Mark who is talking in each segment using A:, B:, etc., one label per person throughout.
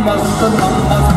A: 慢慢，慢慢。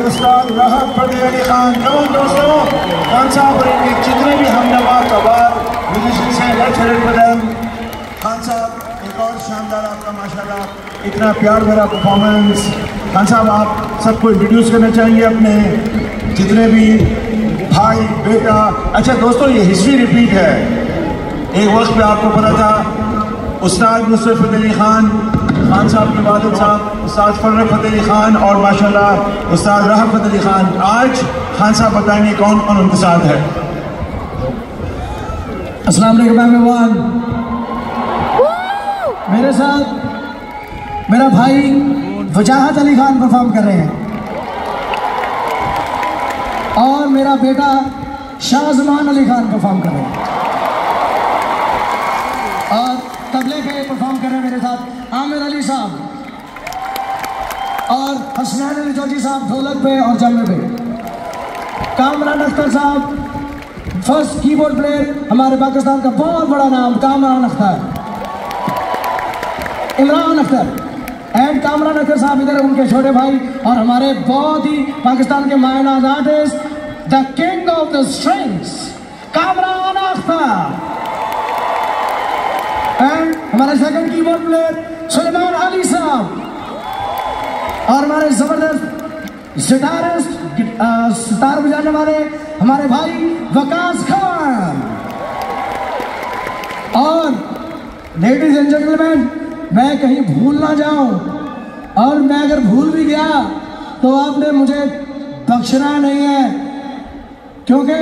A: उस्ताद राहत फतेह अली खान कमल दोस्तों खान साहब और इनके जितने भी हम नवाब कबार म्यूजिशियंस हैं let's head for them Khan sahab एक और शानदार आपका माशाल्लाह। इतना प्यार भरा परफॉर्मेंस खान साहब आप सबको इंट्रोड्यूस करना चाहेंगे अपने? जितने भी भाई, बेटा। अच्छा दोस्तों, ये हिस्ट्री रिपीट है। एक वक्त पे आपको पता था, उस्ताद फतेह अली खान खान साहब के वालिद साहब, उस्ताद फर्र फतेह अली खान और माशाल्लाह उस्ताद फतेह अली खान। आज खान साहब बताएँगे कौन कौन उनके साथ है।
B: अस्सलाम मेहमान मेरे साथ मेरा भाई वजाहत अली खान परफॉर्म कर रहे हैं। और मेरा बेटा शाहजमान अली खान परफॉर्म कर रहे हैं और तबले पे परफॉर्म कर रहे हैं मेरे साथ आमिर अली साहब और हसनैन अली जोजी साहब ढोलक पे और जमे पे। कामरान अख्तर साहब फ़र्स्ट कीबोर्ड प्लेयर हमारे पाकिस्तान का बहुत बड़ा नाम कामरान अख्तर। इमरान अख्तर एंड कामरान अख्तर साहब इधर उनके छोटे भाई और हमारे बहुत ही पाकिस्तान के मायनाज artist the king of the strings Kamran Akhtar. And हमारे second keyboard player Suleman Ali sahab. और हमारे ज़बरदस्त सितारिस्ट सितार बजाने वाले हमारे भाई वकास खान। और लेडीज़ एंड जेंटलमैन मैं कहीं भूल ना जाऊँ, और मैं अगर भूल भी गया तो आपने मुझे बख्शना नहीं है, क्योंकि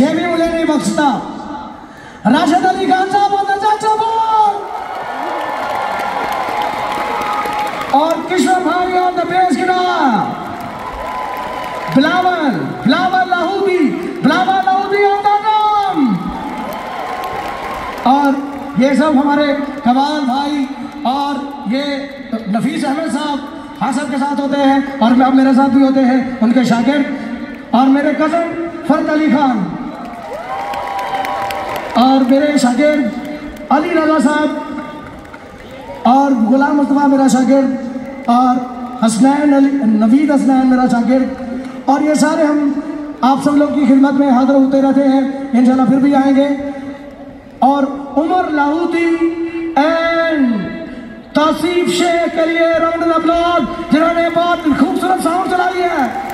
B: ये भी मुझे नहीं बख्शता। राशिद अली खान साहब और नजात साहब और किशोर भाई on the bass guitar Bilawal Bilawal Lahoti Bilawal Lahoti on the drum और ये सब हमारे कमाल भाई और ये नफीस अहमद साहब हासब के साथ होते हैं और अब मेरे साथ भी होते हैं उनके शागिर्द और मेरे कज़न फर्द अली खान। और मेरे शागिर्द अली रजा साहब और गुलाम मुस्तफ़ा मेरा शागिर्द, और हसनैन अली, नवीद हसनैन मेरा शागिर्द। और ये सारे हम आप सब लोग की खिदमत में हाजिर होते रहते हैं, इंशाल्लाह फिर भी आएँगे। और उमर लाहौती एंड तौसीफ शेख के लिए राउंड जिन्होंने बहुत खूबसूरत साउंड चला लिया है।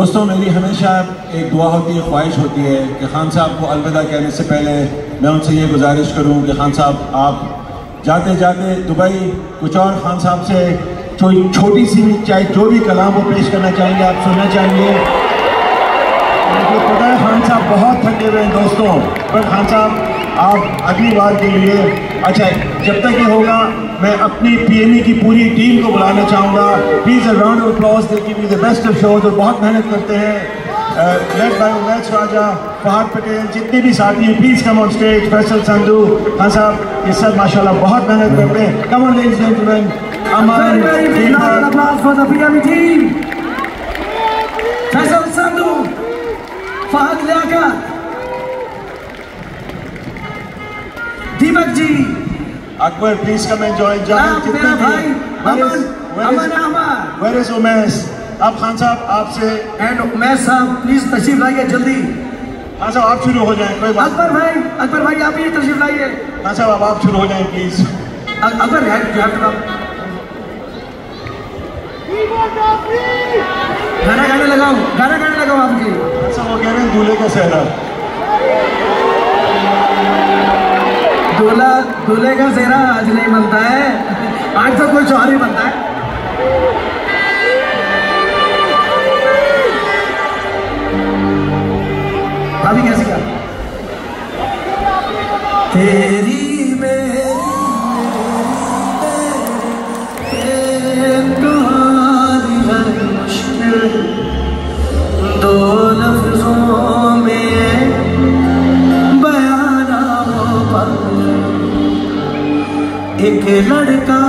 A: दोस्तों, मेरी हमेशा एक दुआ होती है, ख्वाहिश होती है कि खान साहब को अलविदा कहने से पहले मैं उनसे ये गुजारिश करूँ कि खान साहब, आप जाते जाते दुबई, कुछ और खान साहब से कोई छोटी सी भी, चाहे जो भी कलाम वो पेश करना चाहेंगे, आप सुनना चाहेंगे। मुझे पता है खान साहब बहुत थके हुए हैं दोस्तों, पर खान साहब, आप अगली बार के लिए अच्छा जब तक ये होगा मैं अपनी पीएमई की पूरी टीम को बुलाना चाहूँगा। Please a round of applause they give me the best of shows और बहुत मेहनत करते हैं। लेड बाय उमैश राजा फहद पटेल जितने भी साथी हैं please come on stage Faisal Sandhu Khan sahab ये सब माशाल्लाह बहुत मेहनत करते हैं। Come on ladies gentleman Aman.
B: Faisal Sandhu, Fahad Liaquat, Deepak ji
A: Akbar please come and join
B: आप मेरा भाई अमन अमन अहमद
A: वेर इज़ उमैश अब खान साहब आपसे
B: एंड मैं साहब प्लीज़ तशरीफ़ लाइए जल्दी
A: खान साहब आप शुरू हो जाएँ कोई बात
B: अकबर भाई अकबर भाई आप भी तशरीफ़ लाइए
A: खान साहब अब आप शुरू हो जाएँ प्लीज़
B: अकबर है come. गाना गाने लगाओ गाना गाने लगाओ आपकी।
A: खान वो कह रहे हैं दूल्हे का सहरा।
B: दूल्हा, दूल्हे का सेहरा आज नहीं बनता है। आज तो कोई ही बनता है। भाभी कैसी का एक लड़का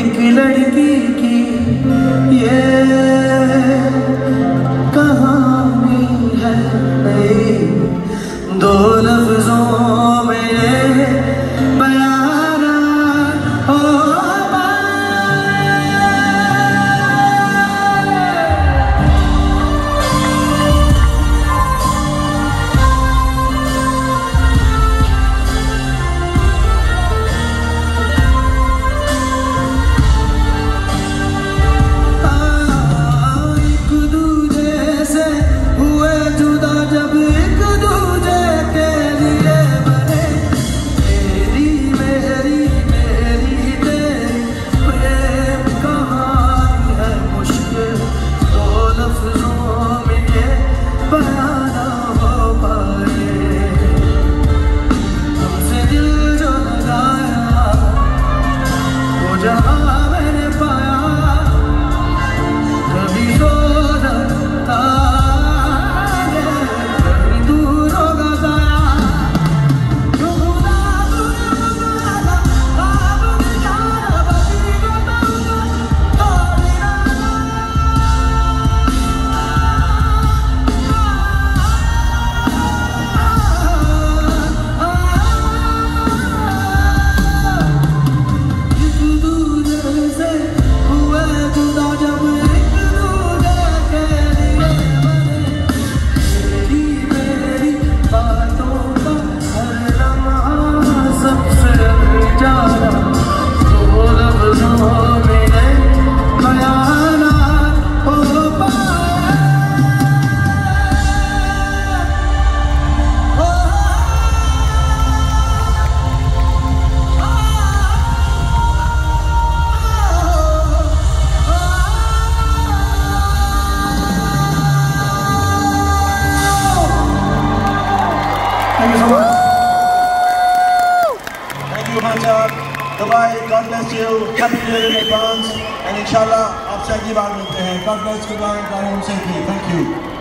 B: एक लड़की की ये कहानी है दो लफ्ज
A: इंशाल्लाह आपसे अगली बार मिलते हैं। कब बस खुदा थैंक यू